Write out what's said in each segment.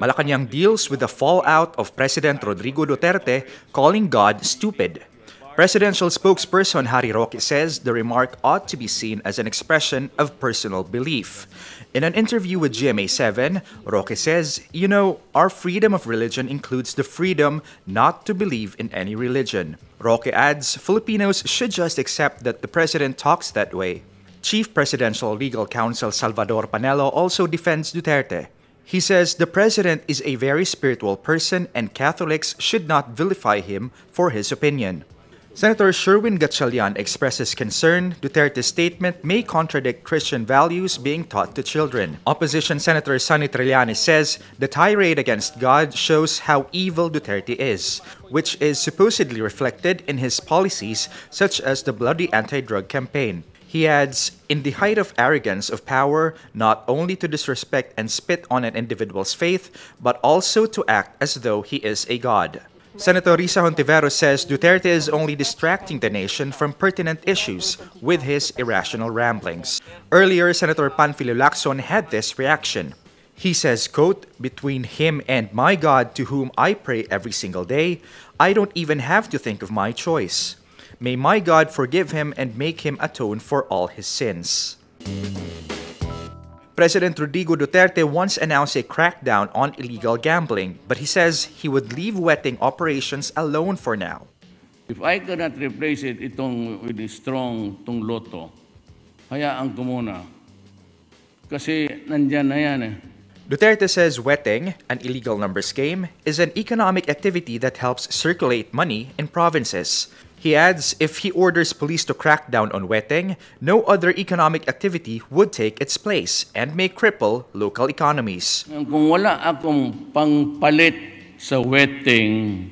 Malacanang deals with the fallout of President Rodrigo Duterte calling God stupid. Presidential spokesperson Harry Roque says the remark ought to be seen as an expression of personal belief. In an interview with GMA7, Roque says, You know, our freedom of religion includes the freedom not to believe in any religion. Roque adds, Filipinos should just accept that the president talks that way. Chief Presidential Legal Counsel Salvador Panelo also defends Duterte. He says the president is a very spiritual person and Catholics should not vilify him for his opinion. Senator Sherwin Gatchalian expresses concern Duterte's statement may contradict Christian values being taught to children. Opposition Senator Sonny Trillanes says the tirade against God shows how evil Duterte is, which is supposedly reflected in his policies such as the bloody anti-drug campaign. He adds, in the height of arrogance of power, not only to disrespect and spit on an individual's faith, but also to act as though he is a god. Senator Risa Hontiveros says Duterte is only distracting the nation from pertinent issues with his irrational ramblings. Earlier, Senator Panfilo Lacson had this reaction. He says, quote, Between him and my God to whom I pray every single day, I don't even have to think of my choice. May my God forgive him and make him atone for all his sins. President Rodrigo Duterte once announced a crackdown on illegal gambling, but he says he would leave jueteng operations alone for now. If I cannot replace it itong with a strong tong loto, hayaan ko muna. Kasi nandyan na yan eh. Duterte says jueteng, an illegal numbers game, is an economic activity that helps circulate money in provinces. He adds if he orders police to crack down on wetting, no other economic activity would take its place and may cripple local economies. Kung wala akong pangpalit sa wedding,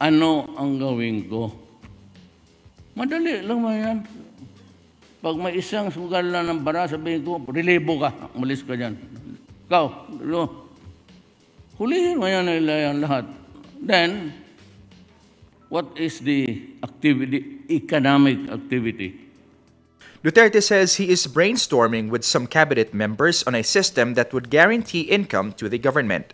ano ang gawin ko? Madali lang mo yan. Pag may isang sugal na ng bara, sabihin ko, relibo ka, umalis ka dyan. Ikaw, no? hulihin mo yan yan lahat. Then, what is the activity, economic activity? Duterte says he is brainstorming with some cabinet members on a system that would guarantee income to the government.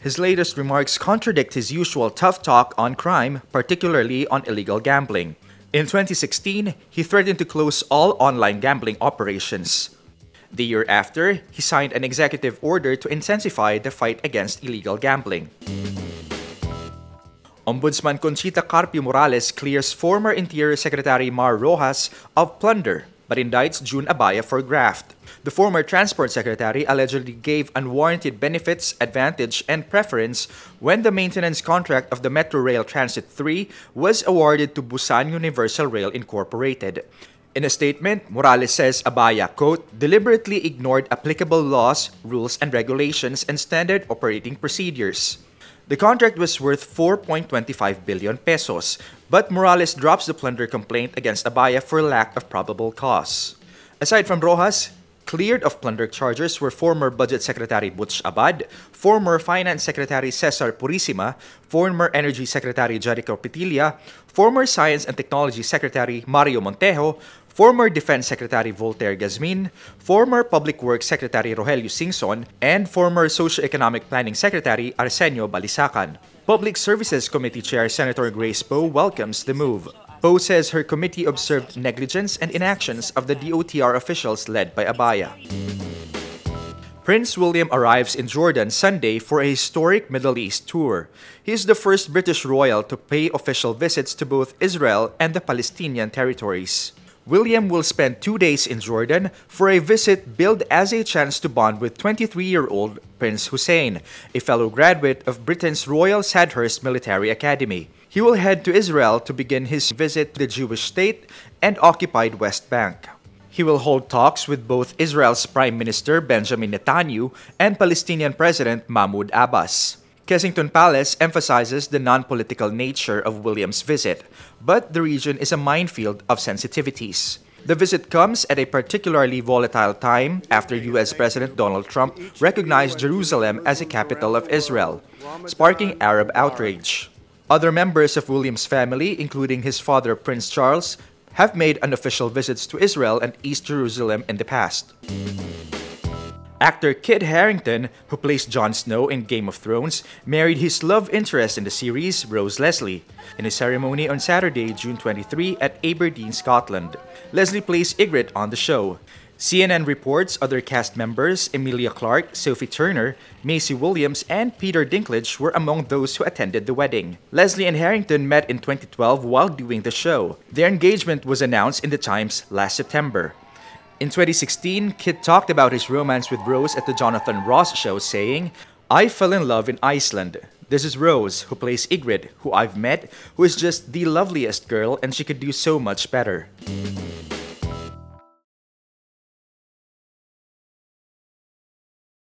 His latest remarks contradict his usual tough talk on crime, particularly on illegal gambling. In 2016, he threatened to close all online gambling operations. The year after, he signed an executive order to intensify the fight against illegal gambling. Ombudsman Conchita Carpio Morales clears former Interior Secretary Mar Roxas of plunder but indicts Jun Abaya for graft. The former Transport Secretary allegedly gave unwarranted benefits, advantage, and preference when the maintenance contract of the Metro Rail Transit 3 was awarded to Busan Universal Rail Incorporated. In a statement, Morales says Abaya, quote, deliberately ignored applicable laws, rules, and regulations and standard operating procedures. The contract was worth 4.25 billion pesos, but Morales drops the plunder complaint against Abaya for lack of probable cause. Aside from Roxas, cleared of plunder charges were former Budget Secretary Butch Abad, former Finance Secretary Cesar Purisima, former Energy Secretary Jericho Petilla, former Science and Technology Secretary Mario Montejo, former Defense Secretary Voltaire Gazmin, former Public Works Secretary Rogelio Singson, and former Socio-Economic Planning Secretary Arsenio Balisacan. Public Services Committee Chair Senator Grace Poe welcomes the move. Poe says her committee observed negligence and inactions of the DOTR officials led by Abaya. Prince William arrives in Jordan Sunday for a historic Middle East tour. He is the first British royal to pay official visits to both Israel and the Palestinian territories. William will spend two days in Jordan for a visit billed as a chance to bond with 23-year-old Prince Hussein, a fellow graduate of Britain's Royal Sandhurst Military Academy. He will head to Israel to begin his visit to the Jewish state and occupied West Bank. He will hold talks with both Israel's Prime Minister Benjamin Netanyahu and Palestinian President Mahmoud Abbas. Kensington Palace emphasizes the non-political nature of William's visit, but the region is a minefield of sensitivities. The visit comes at a particularly volatile time after US President Donald Trump recognized Jerusalem as a capital of Israel, sparking Arab outrage. Other members of William's family, including his father Prince Charles, have made unofficial visits to Israel and East Jerusalem in the past. Actor Kit Harington, who plays Jon Snow in Game of Thrones, married his love interest in the series, Rose Leslie, in a ceremony on Saturday, June 23 at Aberdeen, Scotland. Leslie plays Ygritte on the show. CNN reports other cast members, Emilia Clarke, Sophie Turner, Maisie Williams, and Peter Dinklage were among those who attended the wedding. Leslie and Harington met in 2012 while doing the show. Their engagement was announced in the Times last September. In 2016, Kit talked about his romance with Rose at the Jonathan Ross show, saying, I fell in love in Iceland. This is Rose, who plays Ygritte, who I've met, who is just the loveliest girl and she could do so much better.